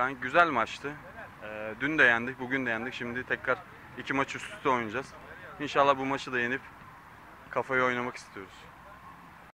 Kanka güzel maçtı. Ee, dün de yendik, bugün de yendik. Şimdi tekrar iki maç üst üste oynayacağız. İnşallah bu maçı da yenip kafayı oynamak istiyoruz.